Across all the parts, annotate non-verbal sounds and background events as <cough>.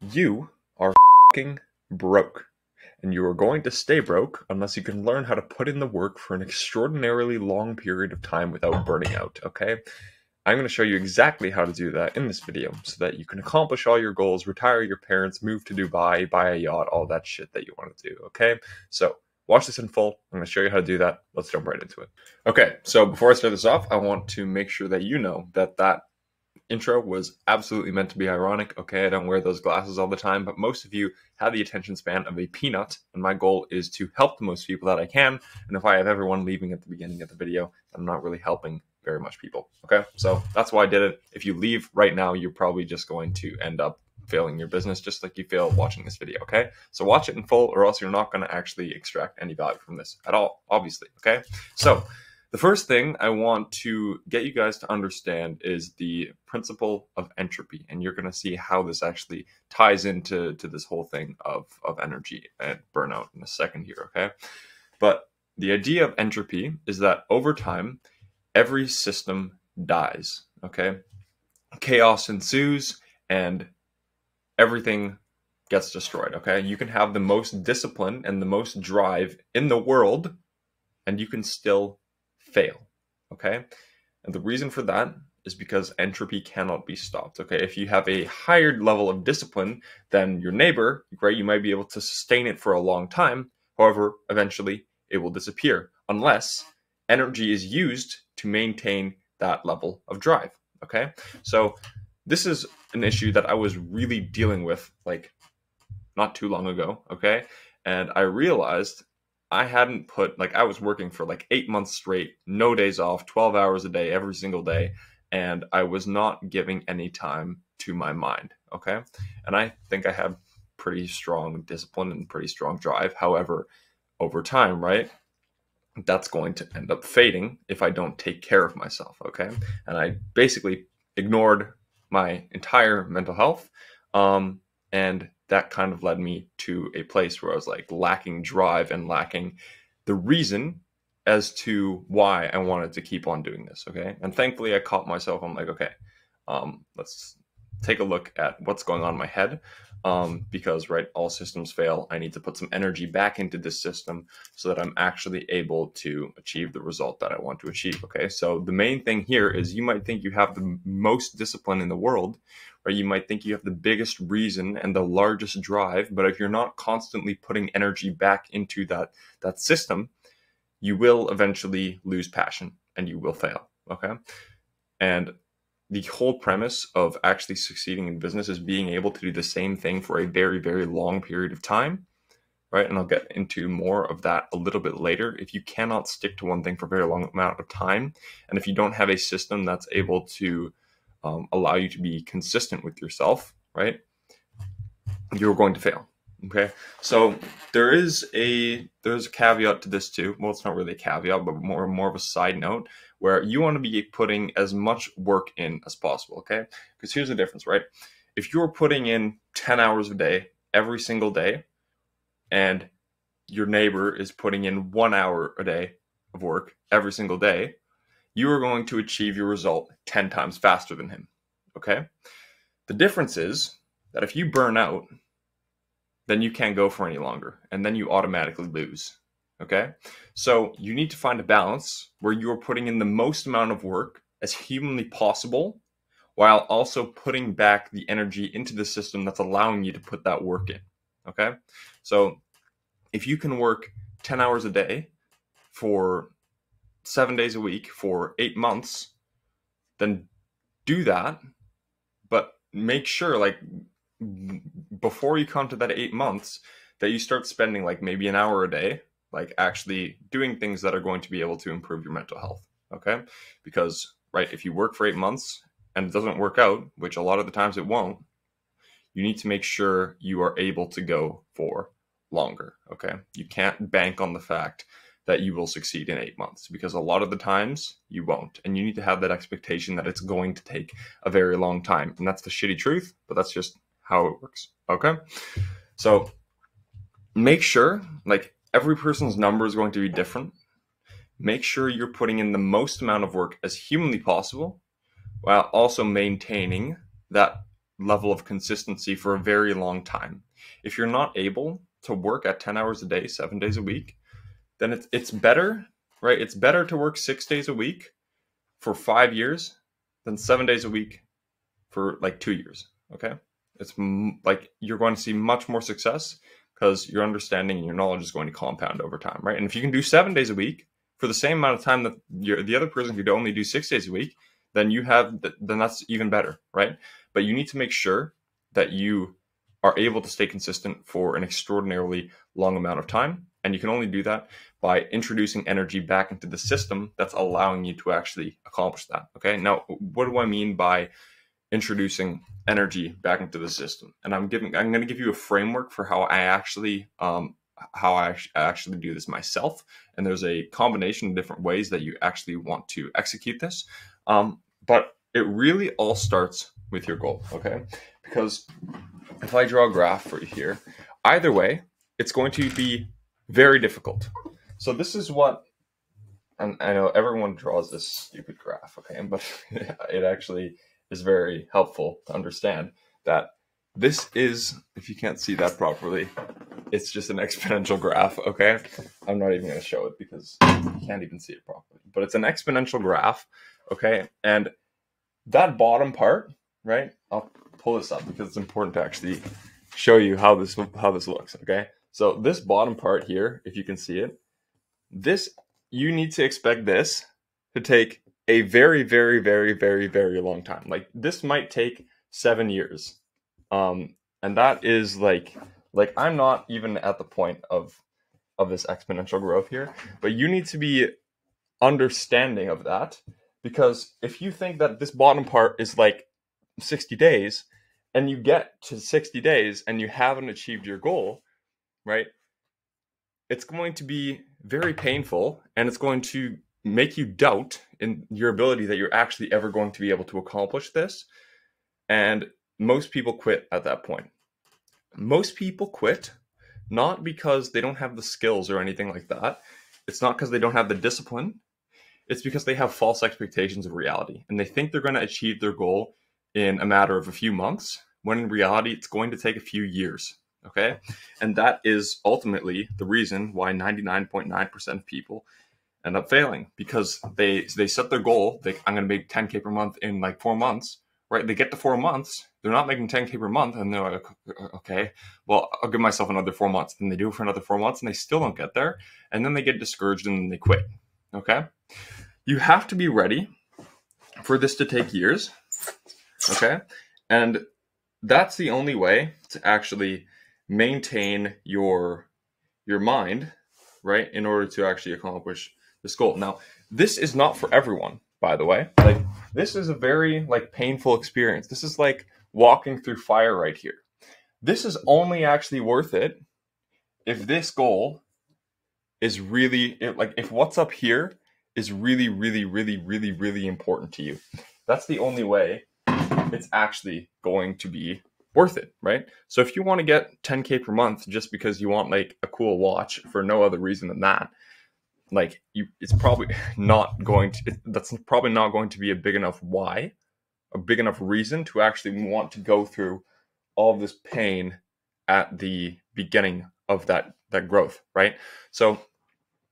You are fucking broke. And you are going to stay broke unless you can learn how to put in the work for an extraordinarily long period of time without burning out, okay? I'm going to show you exactly how to do that in this video so that you can accomplish all your goals, retire your parents, move to Dubai, buy a yacht, all that shit that you want to do, okay? So, watch this in full. I'm going to show you how to do that. Let's jump right into it. Okay, so before I start this off, I want to make sure that you know that that intro was absolutely meant to be ironic. Okay, I don't wear those glasses all the time, but most of you have the attention span of a peanut, and my goal is to help the most people that I can. And if I have everyone leaving at the beginning of the video, I'm not really helping very much people. Okay, so that's why I did it. If you leave right now, you're probably just going to end up failing your business just like you fail watching this video okay so watch it in full or else you're not going to actually extract any value from this at all obviously okay so the first thing I want to get you guys to understand is the principle of entropy, and you're going to see how this actually ties into to this whole thing of, of energy and burnout in a second here, okay? But the idea of entropy is that over time, every system dies, okay? Chaos ensues and everything gets destroyed, okay? You can have the most discipline and the most drive in the world, and you can still fail. Okay. And the reason for that is because entropy cannot be stopped. Okay. If you have a higher level of discipline than your neighbor, right, you might be able to sustain it for a long time. However, eventually it will disappear unless energy is used to maintain that level of drive. Okay. So this is an issue that I was really dealing with like not too long ago. Okay. And I realized I hadn't put like I was working for like eight months straight, no days off, 12 hours a day, every single day. And I was not giving any time to my mind. Okay. And I think I had pretty strong discipline and pretty strong drive. However, over time, right, that's going to end up fading if I don't take care of myself. Okay. And I basically ignored my entire mental health. Um, and that kind of led me to a place where I was like lacking drive and lacking the reason as to why I wanted to keep on doing this. Okay. And thankfully, I caught myself. I'm like, okay, um, let's take a look at what's going on in my head um, because right all systems fail. I need to put some energy back into this system so that i'm actually able to achieve the result that i want to achieve okay? So the main thing here is you might think you have the most discipline in the world or you might think you have the biggest reason and the largest drive but if you're not constantly putting energy back into that that system you will eventually lose passion and you will fail okay? And the whole premise of actually succeeding in business is being able to do the same thing for a very very long period of time right? And i'll get into more of that a little bit later. If you cannot stick to one thing for a very long amount of time and if you don't have a system that's able to um, allow you to be consistent with yourself right you're going to fail okay so there is a there's a caveat to this too well it's not really a caveat but more more of a side note where you want to be putting as much work in as possible, okay? Because here's the difference, right? If you're putting in 10 hours a day every single day and your neighbor is putting in 1 hour a day of work every single day, you are going to achieve your result 10 times faster than him, okay? The difference is that if you burn out, then you can't go for any longer and then you automatically lose Okay. So you need to find a balance where you're putting in the most amount of work as humanly possible while also putting back the energy into the system that's allowing you to put that work in. Okay. So if you can work 10 hours a day for seven days a week for eight months, then do that. But make sure, like, before you come to that eight months, that you start spending like maybe an hour a day like actually doing things that are going to be able to improve your mental health. Okay. Because, right, if you work for eight months and it doesn't work out, which a lot of the times it won't, you need to make sure you are able to go for longer. Okay. You can't bank on the fact that you will succeed in eight months because a lot of the times you won't. And you need to have that expectation that it's going to take a very long time. And that's the shitty truth, but that's just how it works. Okay. So make sure, like, every person's number is going to be different. Make sure you're putting in the most amount of work as humanly possible while also maintaining that level of consistency for a very long time. If you're not able to work at 10 hours a day, seven days a week, then it's, it's better, right? It's better to work six days a week for five years than seven days a week for like two years. Okay. It's like you're going to see much more success because your understanding and your knowledge is going to compound over time, right? And if you can do seven days a week for the same amount of time that the other person could only do six days a week, then you have then that's even better, right? But you need to make sure that you are able to stay consistent for an extraordinarily long amount of time, and you can only do that by introducing energy back into the system that's allowing you to actually accomplish that. Okay. Now, what do I mean by introducing energy back into the system? And I'm giving, I'm going to give you a framework for how I actually, um, how I actually do this myself. And there's a combination of different ways that you actually want to execute this. Um, but it really all starts with your goal. Okay. Because if I draw a graph for you here, either way, it's going to be very difficult. So this is what, and I know everyone draws this stupid graph, okay, <laughs> but it actually is very helpful to understand that this is, if you can't see that properly, it's just an <laughs> exponential graph, okay? I'm not even going to show it because you can't even see it properly. But it's an exponential graph, okay? And that bottom part, right? I'll pull this up because it's important to actually show you how this how this looks, okay? So this bottom part here, if you can see it, this you need to expect this to take a very very very very very long time. Like this might take seven years. Um and that is like like i'm not even at the point of of this exponential growth here but you need to be understanding of that because if you think that this bottom part is like 60 days and you get to 60 days and you haven't achieved your goal right it's going to be very painful and it's going to make you doubt in your ability that you're actually ever going to be able to accomplish this. And most people quit at that point. Most people quit not because they don't have the skills or anything like that. It's not because they don't have the discipline. It's because they have false expectations of reality and they think they're going to achieve their goal in a matter of a few months when in reality it's going to take a few years. Okay. And that is ultimately the reason why 99.9% of people end up failing because they they set their goal. They, I'm going to make 10K per month in like four months, right? They get to four months. They're not making 10K per month. And they're like, okay, well, I'll give myself another four months. Then they do it for another four months and they still don't get there. And then they get discouraged and then they quit. Okay. You have to be ready for this to take years. Okay. And that's the only way to actually maintain your your mind right in order to actually accomplish this goal now this is not for everyone by the way. Like this is a very like painful experience. This is like walking through fire right here. This is only actually worth it if this goal is really like if what's up here is really really really really really important to you. That's the only way it's actually going to be worth it, right? So if you want to get 10k per month just because you want like a cool watch for no other reason than that, like you it's probably not going to that's probably not going to be a big enough why, a big enough reason to actually want to go through all this pain at the beginning of that that growth, right? So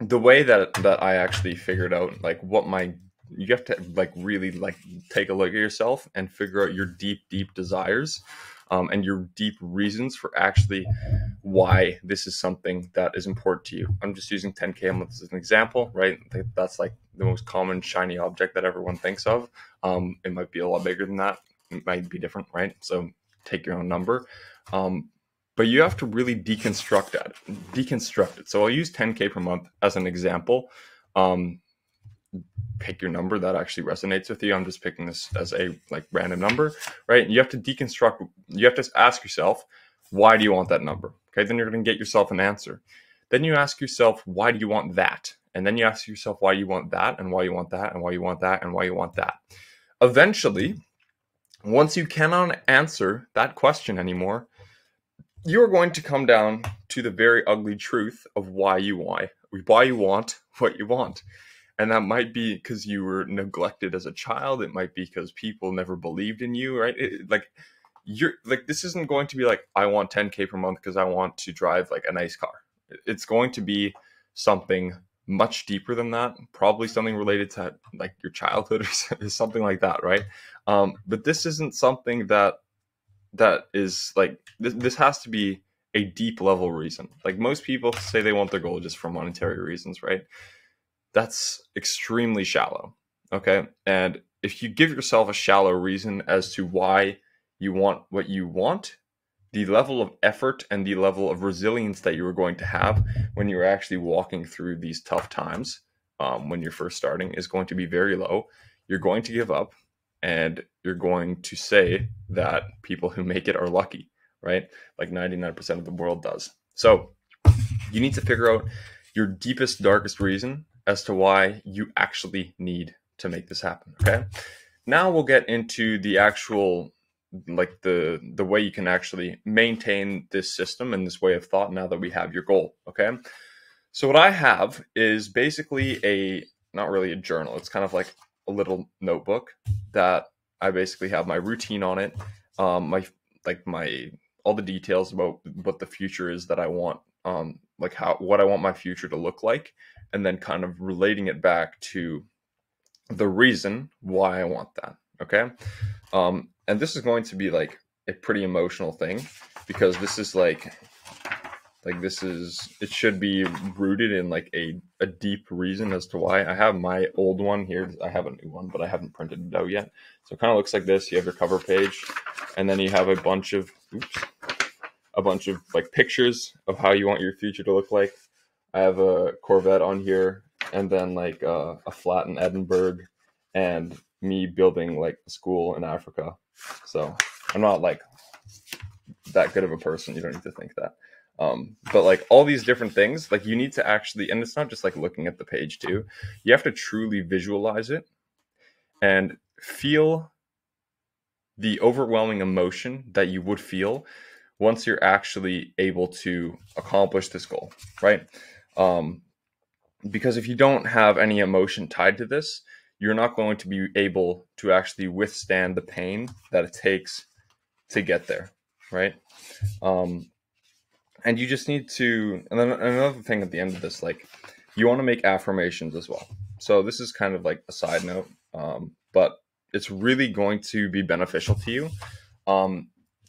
the way that that I actually figured out like what my you have to like really like take a look at yourself and figure out your deep deep desires um, and your deep reasons for actually why this is something that is important to you. I'm just using 10K a month as an example, right? That's like the most common shiny object that everyone thinks of. Um, it might be a lot bigger than that. It might be different, right? So take your own number. Um, but you have to really deconstruct that, deconstruct it. So I'll use 10K per month as an example. Um, pick your number that actually resonates with you. I'm just picking this as a like random number, right? You have to deconstruct, you have to ask yourself, why do you want that number? Okay, then you're going to get yourself an answer. Then you ask yourself, why do you want that? And then you ask yourself why you want that, and why you want that, and why you want that, and why you want that. Eventually, once you cannot answer that question anymore, you're going to come down to the very ugly truth of why you why why you want what you want and that might be because you were neglected as a child it might be because people never believed in you right it, like you're like this isn't going to be like I want 10k per month because I want to drive like a nice car. It's going to be something much deeper than that. Probably something related to like your childhood <laughs> or something like that, right? Um, but this isn't something that that is like this. This has to be a deep level reason. Like most people say they want their goal just for monetary reasons, right? That's extremely shallow. Okay, and if you give yourself a shallow reason as to why you want what you want, the level of effort and the level of resilience that you are going to have when you're actually walking through these tough times um, when you're first starting is going to be very low. You're going to give up and you're going to say that people who make it are lucky, right? Like 99% of the world does. So you need to figure out your deepest, darkest reason as to why you actually need to make this happen. Okay. Now we'll get into the actual like the the way you can actually maintain this system and this way of thought now that we have your goal okay so what i have is basically a not really a journal it's kind of like a little notebook that i basically have my routine on it um my like my all the details about what the future is that i want um like how what i want my future to look like and then kind of relating it back to the reason why i want that okay? Um and this is going to be like a pretty emotional thing because this is like like this is it should be rooted in like a, a deep reason as to why. I have my old one here. I have a new one but i haven't printed it out yet. So it kind of looks like this. You have your cover page and then you have a bunch of oops, a bunch of like pictures of how you want your future to look like i have a corvette on here and then like uh, a flat in edinburgh and me building like a school in africa so I'm not like that good of a person. You don't need to think that. Um, but like all these different things, like you need to actually, and it's not just like looking at the page too. You have to truly visualize it and feel the overwhelming emotion that you would feel once you're actually able to accomplish this goal, right? Um, because if you don't have any emotion tied to this, you're not going to be able to actually withstand the pain that it takes to get there, right? Um, and you just need to. And then another thing at the end of this, like you want to make affirmations as well. So this is kind of like a side note, um, but it's really going to be beneficial to you um,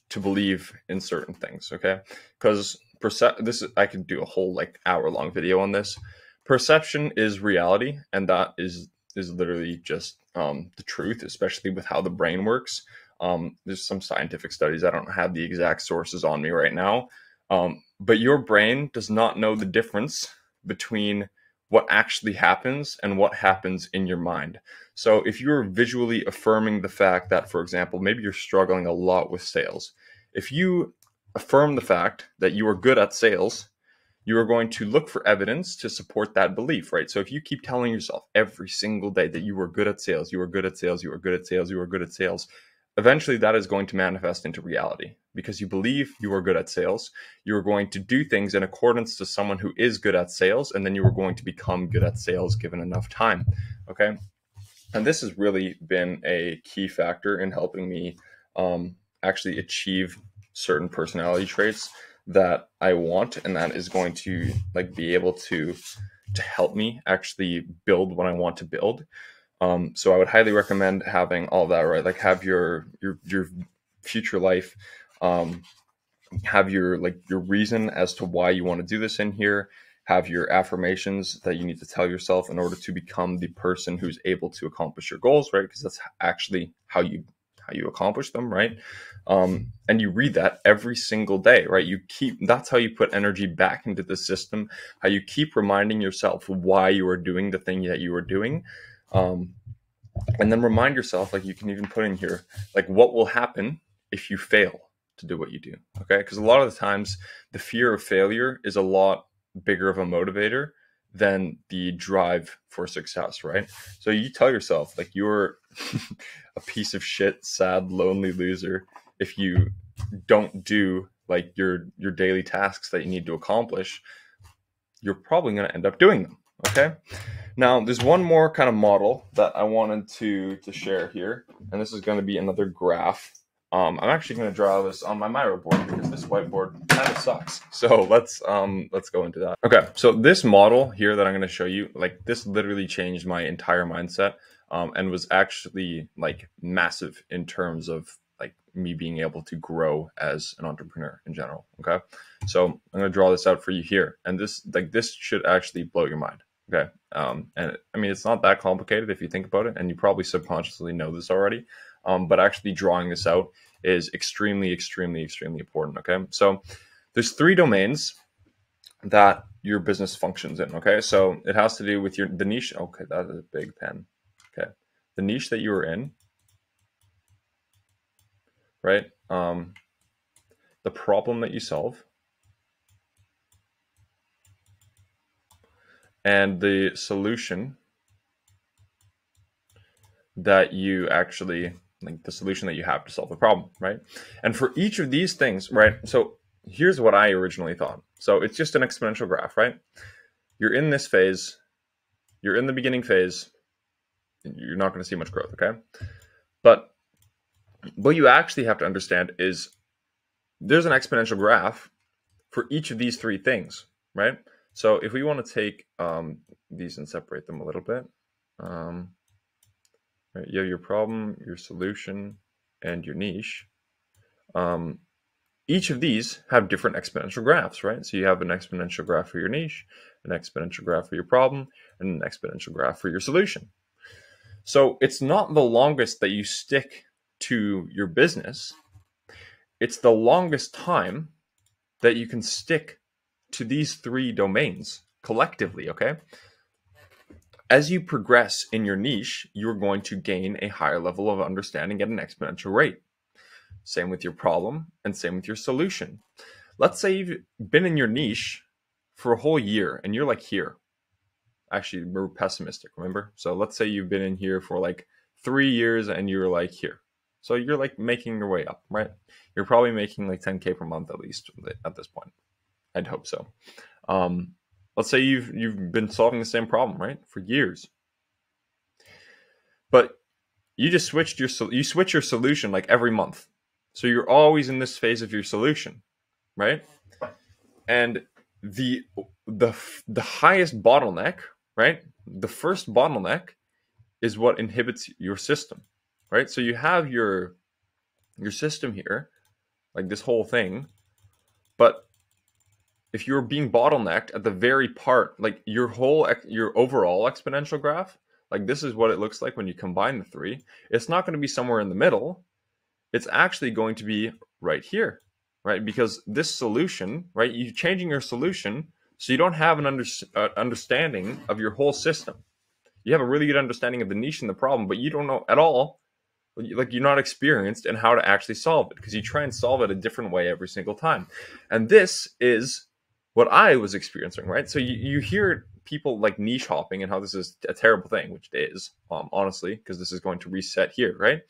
to believe in certain things. Okay, because perce- this is, I could do a whole like hour long video on this. Perception is reality, and that is is literally just um, the truth, especially with how the brain works. Um, there's some scientific studies. I don't have the exact sources on me right now, um, but your brain does not know the difference between what actually happens and what happens in your mind. So if you're visually affirming the fact that, for example, maybe you're struggling a lot with sales, if you affirm the fact that you are good at sales you are going to look for evidence to support that belief, right? So if you keep telling yourself every single day that you are good at sales, you are good at sales, you are good at sales, you are good at sales, eventually that is going to manifest into reality because you believe you are good at sales. You are going to do things in accordance to someone who is good at sales, and then you are going to become good at sales given enough time. Okay. And this has really been a key factor in helping me um, actually achieve certain personality traits that I want and that is going to like be able to to help me actually build what I want to build. Um, so I would highly recommend having all that right, like have your your your future life, um, have your like your reason as to why you want to do this in here, have your affirmations that you need to tell yourself in order to become the person who's able to accomplish your goals, right? Because that's actually how you how you accomplish them, right? Um, and you read that every single day, right? You keep that's how you put energy back into the system. How you keep reminding yourself why you are doing the thing that you are doing, um, and then remind yourself, like you can even put in here, like what will happen if you fail to do what you do. Okay, because a lot of the times the fear of failure is a lot bigger of a motivator than the drive for success, right? So you tell yourself like you're <laughs> a piece of shit, sad, lonely loser if you don't do like your your daily tasks that you need to accomplish, you're probably going to end up doing them, okay? Now, there's one more kind of model that I wanted to to share here, and this is going to be another graph Um, I'm actually going to draw this on my Miro board because this whiteboard kind of sucks. So let's um, let's go into that. Okay, so this model here that I'm going to show you, like this literally changed my entire mindset um, and was actually like massive in terms of like me being able to grow as an entrepreneur in general. Okay, so I'm going to draw this out for you here, and this like this should actually blow your mind. Okay, um, and I mean it's not that complicated if you think about it, and you probably subconsciously know this already. Um, but actually drawing this out is extremely, extremely, extremely important. Okay, so there's three domains that your business functions in. Okay, so it has to do with your the niche. Okay, that is a big pen. Okay, the niche that you are in, right? Um, the problem that you solve, and the solution that you actually like the solution that you have to solve the problem, right? And for each of these things, right? So here's what I originally thought. So it's just an exponential graph, right? You're in this phase, you're in the beginning phase, you're not going to see much growth, okay? But what you actually have to understand is there's an exponential graph for each of these three things, right? So if we want to take um, these and separate them a little bit, um, right, you have your problem, your solution, and your niche. Um, each of these have different exponential graphs, right? So you have an exponential graph for your niche, an exponential graph for your problem, and an exponential graph for your solution. So it's not the longest that you stick to your business, it's the longest time that you can stick to these three domains collectively, okay? As you progress in your niche, you're going to gain a higher level of understanding at an exponential rate. Same with your problem and same with your solution. Let's say you've been in your niche for a whole year and you're like here. Actually, we're pessimistic, remember? So let's say you've been in here for like three years and you're like here. So you're like making your way up, right? You're probably making like 10K per month at least at this point. I'd hope so. Um, let's say you've you've been solving the same problem right for years. But you just switched your you switch your solution like every month. So you're always in this phase of your solution right? And the the the highest bottleneck right the first bottleneck is what inhibits your system right? So you have your your system here like this whole thing but if you're being bottlenecked at the very part, like your whole, your overall exponential graph, like this is what it looks like when you combine the three, it's not going to be somewhere in the middle. It's actually going to be right here, right? Because this solution, right, you're changing your solution so you don't have an under, uh, understanding of your whole system. You have a really good understanding of the niche and the problem, but you don't know at all, like you're not experienced in how to actually solve it because you try and solve it a different way every single time. And this is what I was experiencing, right? So you, you hear people like niche hopping and how this is a terrible thing, which it is, um, honestly, because this is going to reset here, right?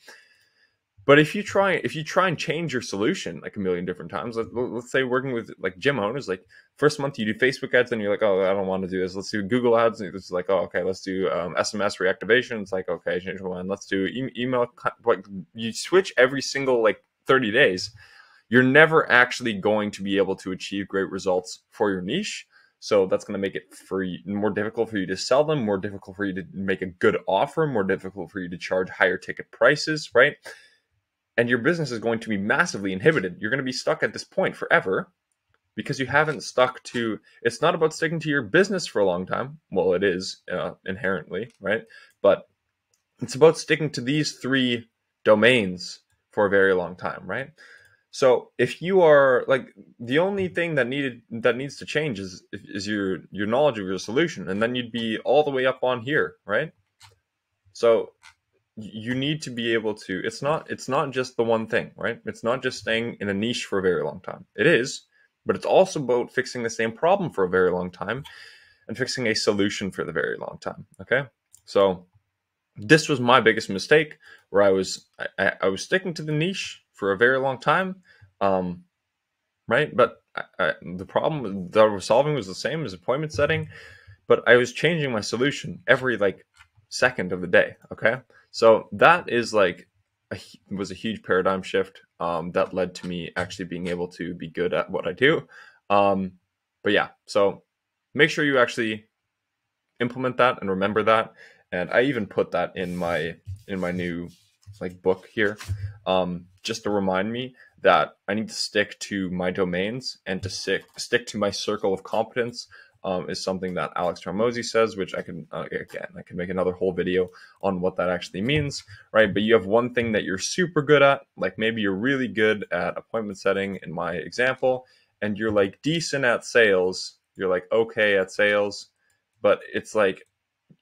But if you try, if you try and change your solution like a million different times, let, us say working with like gym owners, like first month you do Facebook ads, then you're like, oh, I don't want to do this. Let's do Google ads. And it's like, oh, okay, let's do um, SMS reactivation. It's like, okay, change one. Let's do e- email. Like you switch every single like 30 days you're never actually going to be able to achieve great results for your niche. So that's going to make it for you, more difficult for you to sell them, more difficult for you to make a good offer, more difficult for you to charge higher ticket prices, right? And your business is going to be massively inhibited. You're going to be stuck at this point forever because you haven't stuck to it's not about sticking to your business for a long time. Well, it is uh, inherently, right? But it's about sticking to these three domains for a very long time, right? So if you are like the only thing that needed that needs to change is is your your knowledge of your solution, and then you'd be all the way up on here, right? So you need to be able to. It's not it's not just the one thing, right? It's not just staying in a niche for a very long time. It is, but it's also about fixing the same problem for a very long time, and fixing a solution for the very long time. Okay, so this was my biggest mistake, where I was I, I was sticking to the niche for a very long time. Um, right. But I, I, the problem that I was solving was the same as appointment setting, but I was changing my solution every like second of the day. Okay. So that is like a, was a huge paradigm shift. um, that led to me actually being able to be good at what I do. Um, but yeah, so make sure you actually implement that and remember that. And I even put that in my in my new like book here, um, just to remind me that I need to stick to my domains and to stick stick to my circle of competence um, is something that Alex Hormozi says, which I can uh, again I can make another whole video on what that actually means, right? But you have one thing that you're super good at, like maybe you're really good at appointment setting in my example, and you're like decent at sales, you're like okay at sales, but it's like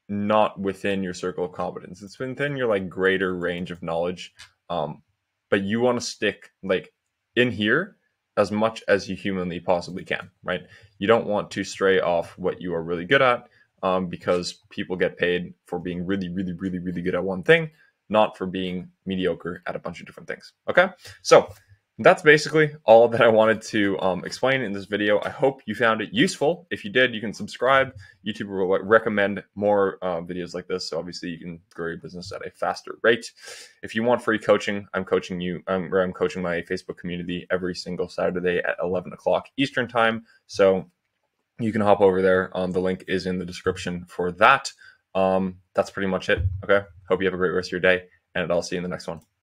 not within your circle of competence. It's within your like greater range of knowledge. Um, but you want to stick like in here as much as you humanly possibly can, right? You don't want to stray off what you are really good at um, because people get paid for being really, really, really, really good at one thing, not for being mediocre at a bunch of different things. Okay. So that's basically all that I wanted to um, explain in this video. I hope you found it useful. If you did, you can subscribe. YouTube will recommend more uh, videos like this. So obviously you can grow your business at a faster rate. If you want free coaching, I'm coaching you, um, or I'm coaching my Facebook community every single Saturday at 11 o'clock Eastern time. So you can hop over there. Um, the link is in the description for that. Um, that's pretty much it. Okay. Hope you have a great rest of your day and I'll see you in the next one.